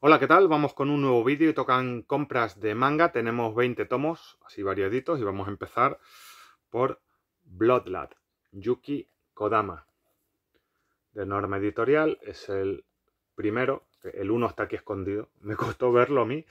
Hola, ¿qué tal? Vamos con un nuevo vídeo y tocan compras de manga. Tenemos 20 tomos, así variaditos, y vamos a empezar por Bloodlad, Yuki Kodama. De Norma Editorial, es el primero, el uno está aquí escondido, me costó verlo a mí.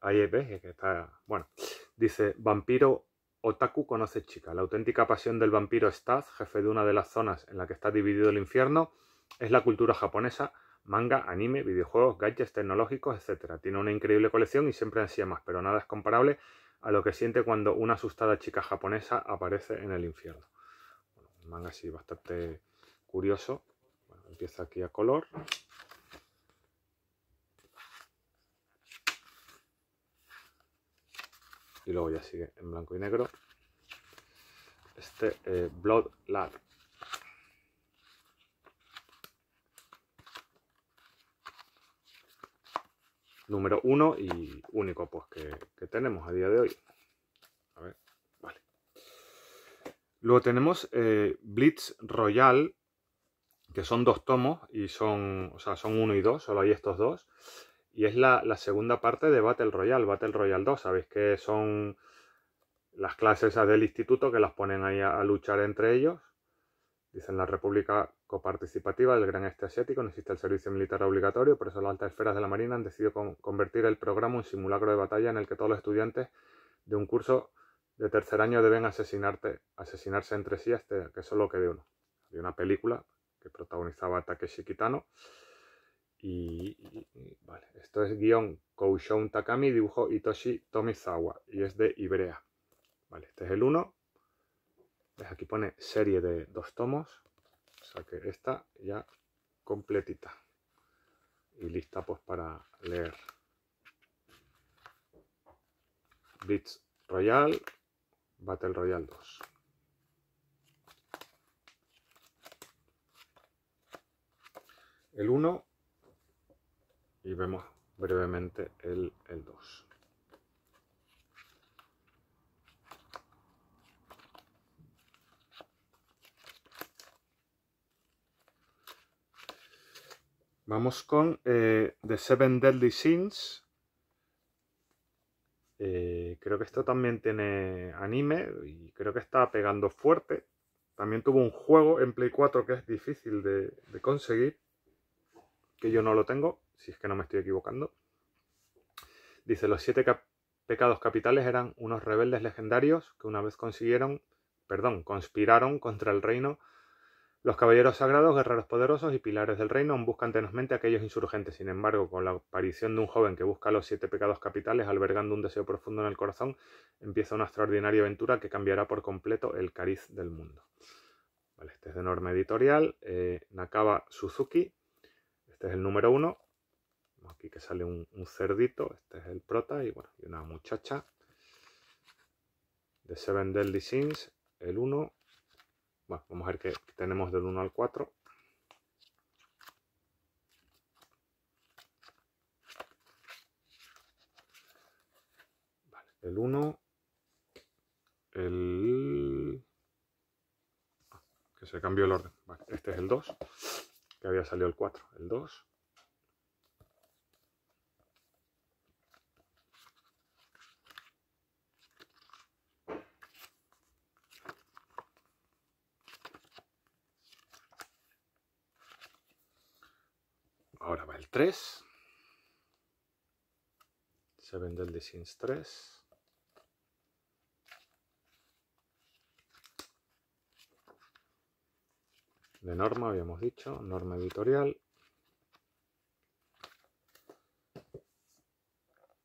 Ahí ves que está, bueno, dice, vampiro Otaku conoce chica. La auténtica pasión del vampiro Staz, jefe de una de las zonas en la que está dividido el infierno, es la cultura japonesa manga, anime, videojuegos, gadgets tecnológicos, etc. Tiene una increíble colección y siempre ansía más, pero nada es comparable a lo que siente cuando una asustada chica japonesa aparece en el infierno. manga así bastante curioso. empieza aquí a color. Y luego ya sigue en blanco y negro. Este eh, Blood Lad número uno y único pues que, tenemos a día de hoy. A ver, vale. Luego tenemos eh, Blitz Royal, que son dos tomos y son, o sea, son uno y dos, solo hay estos dos. Y es la, segunda parte de Battle Royale, Battle Royale 2. Sabéis que son las clases del instituto que las ponen ahí a luchar entre ellos. Dice, en la República coparticipativa del Gran Este Asiático no existe el servicio militar obligatorio, por eso las altas esferas de la Marina han decidido convertir el programa en un simulacro de batalla en el que todos los estudiantes de un curso de tercer año deben asesinarte, asesinarse entre sí, este, que solo quede uno. Hay una película que protagonizaba Takeshi Kitano. Y, vale, esto es guion Koushon Takami, dibujo Itoshi Tomizawa y es de Ibrea. Vale, este es el 1 Aquí pone serie de dos tomos. O sea que esta ya completita. Y lista pues para leer. Blitz Royal, Battle Royale 2. El 1 y vemos brevemente el, el 2. Vamos con eh, The Seven Deadly Sins. Eh, creo que esto también tiene anime y creo que está pegando fuerte. También tuvo un juego en Play 4 que es difícil de, conseguir. Que yo no lo tengo, si es que no me estoy equivocando. Dice, los siete pecados capitales eran unos rebeldes legendarios que una vez consiguieron, perdón, conspiraron contra el reino los caballeros sagrados, guerreros poderosos y pilares del reino buscan tenazmente a aquellos insurgentes. Sin embargo, con la aparición de un joven que busca los siete pecados capitales, albergando un deseo profundo en el corazón, empieza una extraordinaria aventura que cambiará por completo el cariz del mundo. Vale, este es de enorme editorial, eh, Nakaba Suzuki. Este es el número uno. Aquí que sale un, cerdito, este es el prota y bueno, y una muchacha. De Seven Deadly Sins, el 1, bueno, vamos a ver qué tenemos del 1 al 4. Vale, el 1, el... Ah, que se cambió el orden. Vale, este es el 2, que había salido el 4. El 2. Ahora va el 3. Se vende el de Sims 3. De norma, habíamos dicho, norma editorial.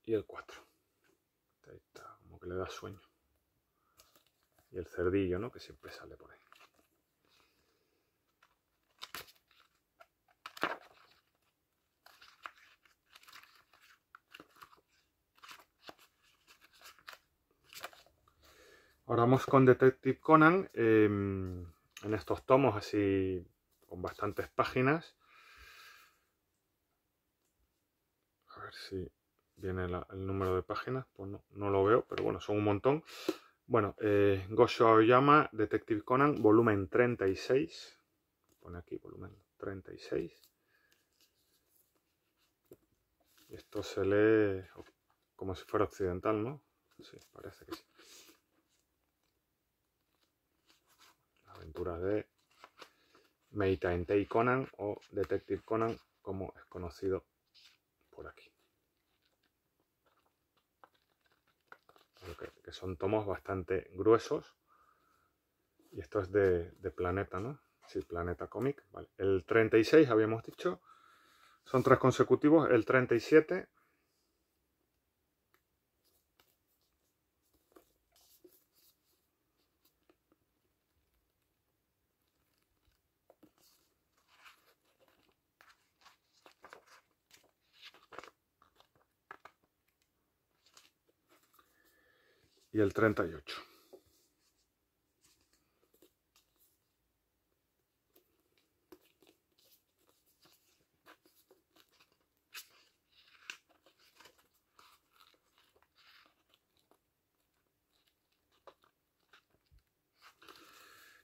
Y el 4. Ahí está, como que le da sueño. Y el cerdillo, ¿no? Que siempre sale por ahí. Ahora vamos con Detective Conan, em, en estos tomos así con bastantes páginas. A ver si viene el número de páginas, pues no, lo veo, pero bueno, son un montón. Bueno, eh, Gosho Aoyama, Detective Conan, volumen 36. Pone aquí volumen 36. Esto se lee como si fuera occidental, ¿no? Sí, parece que sí. Las aventuras de Meitaentei Conan o Detective Conan, como es conocido por aquí. Que, son tomos bastante gruesos. Y esto es de, de Planeta, ¿no? Sí, Planeta Comic. Vale. El 36 habíamos dicho. Son tres consecutivos. El 37 y el 38.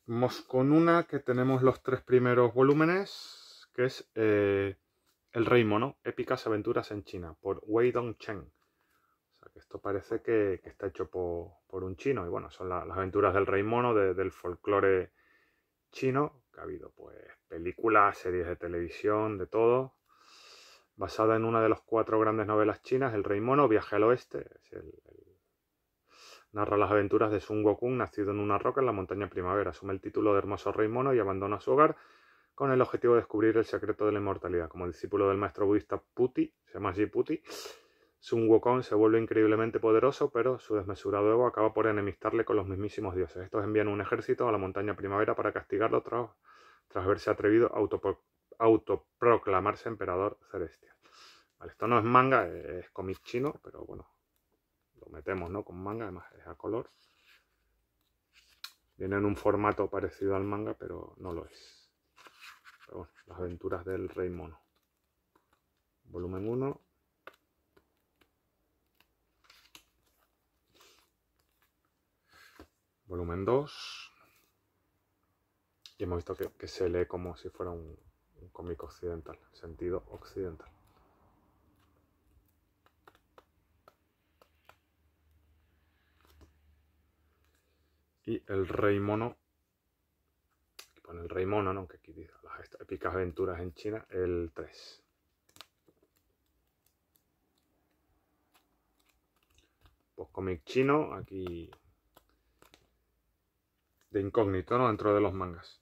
Vamos con una que tenemos los tres primeros volúmenes, que es eh, El Rey Mono, Épicas Aventuras en China, por Wei Dong Cheng. Esto parece que, está hecho por, un chino. Y bueno, son las aventuras del rey mono, del folclore chino, que ha habido pues películas, series de televisión, de todo. Basada en una de las cuatro grandes novelas chinas, El Rey Mono, Viaje al Oeste. Narra las aventuras de Sun Wukong, nacido en una roca en la montaña primavera. Asume el título de Hermoso Rey Mono y abandona su hogar con el objetivo de descubrir el secreto de la inmortalidad. Como discípulo del maestro budista Puti, se llama así Puti, Sun Wukong se vuelve increíblemente poderoso, pero su desmesurado ego acaba por enemistarle con los mismísimos dioses. Estos envían un ejército a la montaña primavera para castigarlo tras, tras haberse atrevido a autoproclamarse emperador celestial. esto no es manga, es cómic chino, pero bueno, lo metemos ¿no? con manga, además es a color. Viene en un formato parecido al manga, pero no lo es. Pero bueno, las aventuras del Rey Mono. Volumen 1, volumen 2. Y hemos visto que, se lee como si fuera un, cómic occidental, sentido occidental. Y el rey mono, aquí pone el rey mono, ¿no? que aquí dice las épicas aventuras en China, el 3. Pues cómic chino, aquí de incógnito ¿no? dentro de los mangas.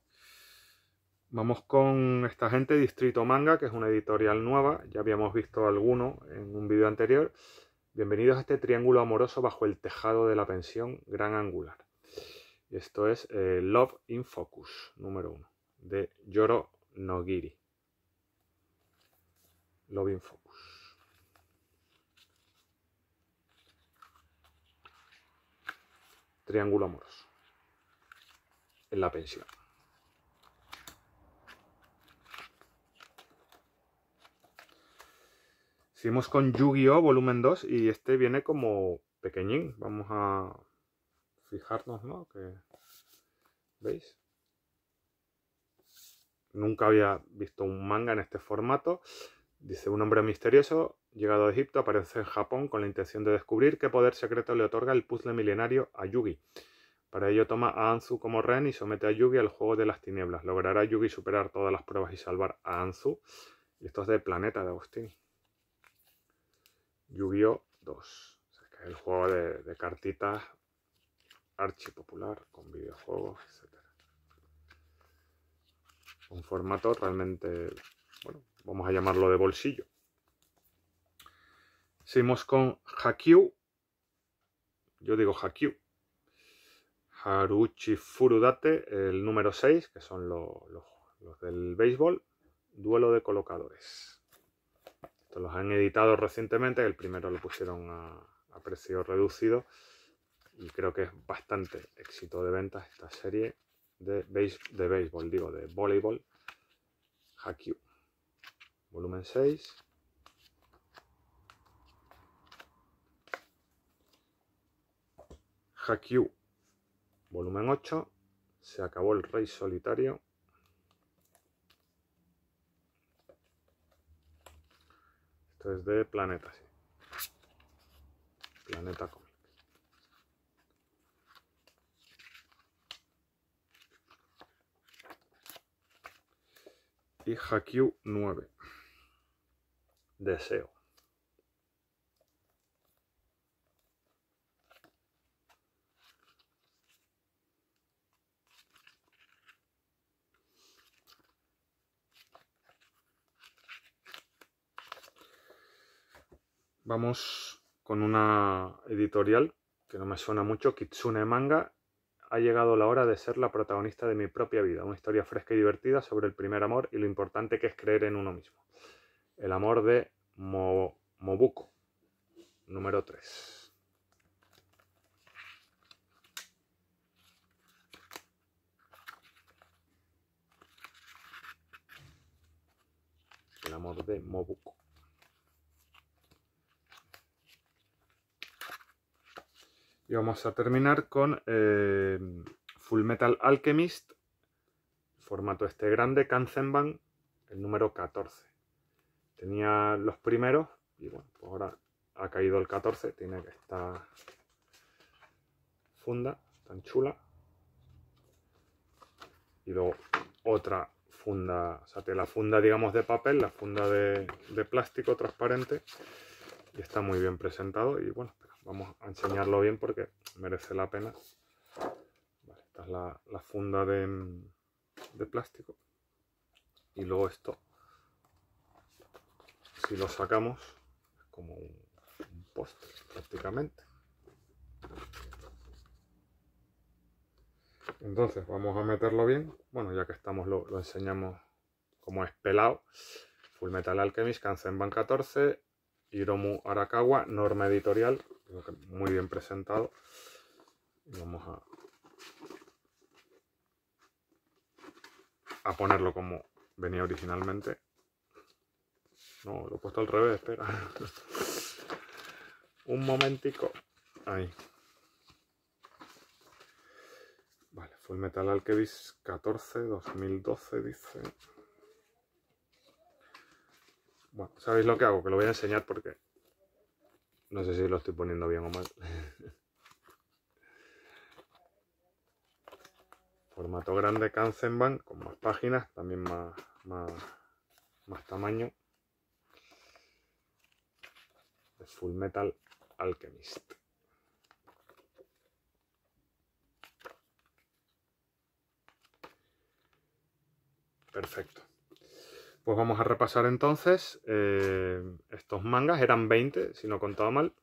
Vamos con esta gente, Distrito Manga, que es una editorial nueva. Ya habíamos visto alguno en un vídeo anterior. Bienvenidos a este triángulo amoroso bajo el tejado de la pensión Gran Angular. Esto es eh, Love in Focus, número uno, de Yoro Nogiri. Love in Focus. Triángulo amoroso en la pensión. Seguimos con Yu-Gi-Oh! volumen 2 y este viene como pequeñín. Vamos a fijarnos, ¿no? Que... ¿Veis? Nunca había visto un manga en este formato. Dice, un hombre misterioso llegado a Egipto aparece en Japón con la intención de descubrir qué poder secreto le otorga el puzzle milenario a Yugi. Para ello toma a Anzu como Ren y somete a Yugi al juego de las tinieblas. Logrará Yugi superar todas las pruebas y salvar a Anzu. Y esto es de Planeta de Agostini. Yu-Gi-Oh! 2. es el juego de, cartitas archipopular con videojuegos, etc. Un formato realmente, bueno, vamos a llamarlo de bolsillo. Seguimos con Hakyu. Yo digo Hakyu, Haruchi Furudate, el número 6, que son los, del béisbol, duelo de colocadores. Estos los han editado recientemente, el primero lo pusieron a, precio reducido y creo que es bastante éxito de ventas esta serie de, de béisbol, digo, de voleibol, Hakyu. Volumen 6. Hakyu Volumen 8. Se acabó el Rey Solitario. Esto es de Planeta, sí. Planeta Comics. Y Hakyu 9. Deseo. Vamos con una editorial que no me suena mucho, Kitsune Manga. Ha llegado la hora de ser la protagonista de mi propia vida. Una historia fresca y divertida sobre el primer amor y lo importante que es creer en uno mismo. El amor de Mobuko, número 3. El amor de Mobuko. Y vamos a terminar con eh, Full Metal Alchemist, formato este grande, Kanzenban, el número 14. Tenía los primeros y bueno, pues ahora ha caído el 14, tiene esta funda tan chula. Y luego otra funda, o sea, la funda digamos de papel, la funda de, de plástico transparente. Y está muy bien presentado y bueno, Vamos a enseñarlo bien porque merece la pena. esta es la, funda de, plástico. Y luego esto, si lo sacamos, es como un, poste prácticamente. Entonces vamos a meterlo bien. Bueno, ya que estamos lo, enseñamos como es pelado. Full Metal Alchemist, Kanzenban 14, Hiromu Arakawa, norma editorial, muy bien presentado. vamos a, a ponerlo como venía originalmente. No, lo he puesto al revés, espera. Un momentico. Ahí. Vale, Full Metal Alchemist 14, 2012 dice. Bueno, ¿sabéis lo que hago? Que lo voy a enseñar porque no sé si lo estoy poniendo bien o mal. Formato grande Kanzenban, con más páginas, también más, más, más tamaño. De Full Metal Alchemist. Perfecto. Pues vamos a repasar entonces eh, estos mangas. Eran 20, si no contaba mal.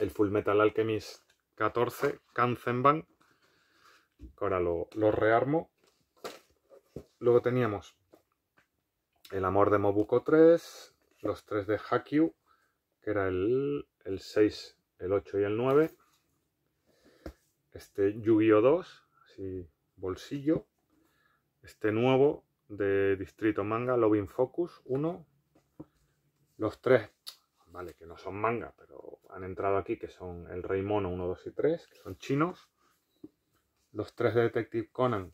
El Full Metal Alchemist 14, Kanzenban. Ahora lo, rearmo. Luego teníamos El Amor de Mobuko 3, los 3 de Hakyu, que era el, el 6, el 8 y el 9. Este Yu-Gi-Oh 2, así bolsillo. Este nuevo, de Distrito Manga, Loving Focus 1. Los tres, vale, que no son manga, pero han entrado aquí, que son el Rey Mono 1, 2 y 3, que son chinos. Los tres de Detective Conan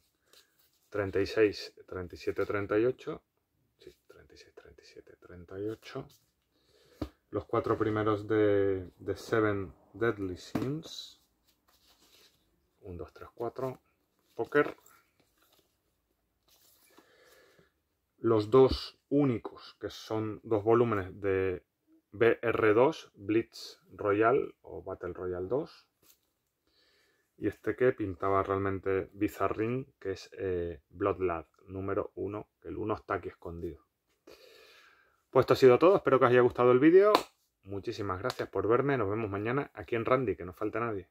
36, 37, 38. Sí, 36, 37, 38. Los cuatro primeros de, de Seven Deadly Sins. 1, 2, 3, 4. Poker los dos únicos, que son dos volúmenes de BR2, Blitz Royal o Battle Royale 2. Y este que pintaba realmente Bizarrin, que es eh, Bloodlad número 1, que el 1 está aquí escondido. Pues esto ha sido todo, espero que os haya gustado el vídeo. Muchísimas gracias por verme, nos vemos mañana aquí en Randy, que no falta nadie.